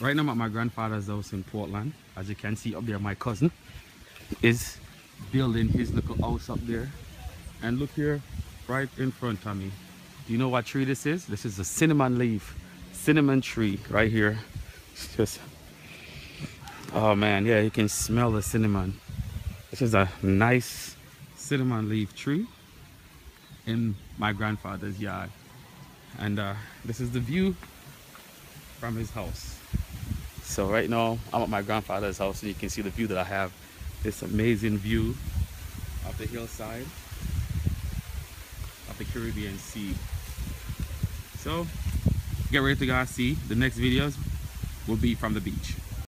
Right now I'm at my grandfather's house in Portland. As you can see up there, my cousin is building his little house up there. And look here, right in front of me. Do you know what tree this is? This is a cinnamon leaf, cinnamon tree right here. It's just, oh man, yeah, you can smell the cinnamon. This is a nice cinnamon leaf tree in my grandfather's yard. And uh, this is the view from his house. So right now I'm at my grandfather's house and you can see the view that I have. This amazing view of the hillside of the Caribbean Sea. So get ready to go see the next videos will be from the beach.